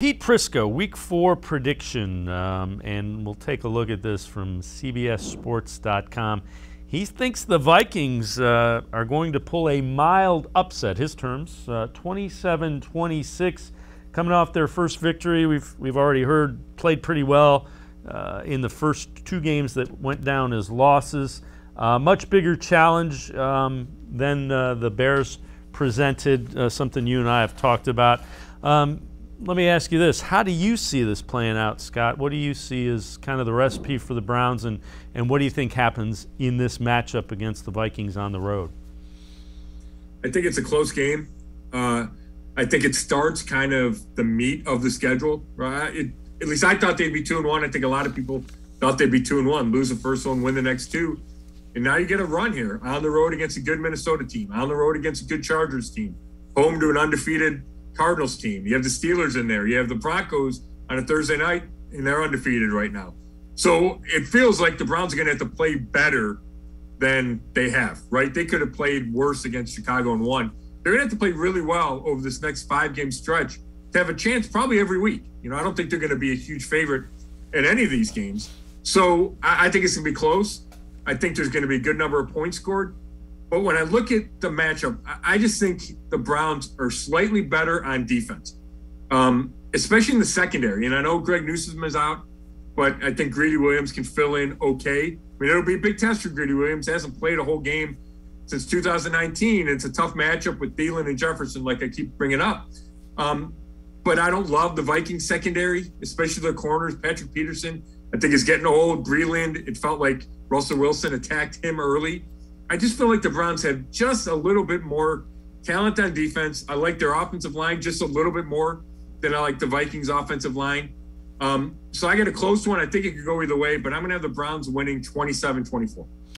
Pete Prisco, week four prediction, um, and we'll take a look at this from CBSSports.com. He thinks the Vikings uh, are going to pull a mild upset, his terms, uh, 27 26, coming off their first victory. We've, we've already heard played pretty well uh, in the first two games that went down as losses. Uh, much bigger challenge um, than uh, the Bears presented, uh, something you and I have talked about. Um, let me ask you this. How do you see this playing out, Scott? What do you see as kind of the recipe for the Browns, and, and what do you think happens in this matchup against the Vikings on the road? I think it's a close game. Uh, I think it starts kind of the meat of the schedule, right? It, at least I thought they'd be two and one. I think a lot of people thought they'd be two and one, lose the first one, win the next two. And now you get a run here on the road against a good Minnesota team, on the road against a good Chargers team, home to an undefeated Cardinals team. You have the Steelers in there. You have the Broncos on a Thursday night, and they're undefeated right now. So it feels like the Browns are going to have to play better than they have, right? They could have played worse against Chicago and won. They're going to have to play really well over this next five game stretch to have a chance probably every week. You know, I don't think they're going to be a huge favorite in any of these games. So I, I think it's going to be close. I think there's going to be a good number of points scored. But when I look at the matchup, I just think the Browns are slightly better on defense, um, especially in the secondary. And I know Greg Newsome is out, but I think Greedy Williams can fill in okay. I mean, it'll be a big test for Greedy Williams. He hasn't played a whole game since 2019. It's a tough matchup with Thielen and Jefferson, like I keep bringing up. Um, but I don't love the Vikings secondary, especially the corners. Patrick Peterson, I think, is getting old. Breeland, it felt like Russell Wilson attacked him early. I just feel like the Browns have just a little bit more talent on defense. I like their offensive line just a little bit more than I like the Vikings offensive line. Um, so I get a close one. I think it could go either way, but I'm going to have the Browns winning 27 24.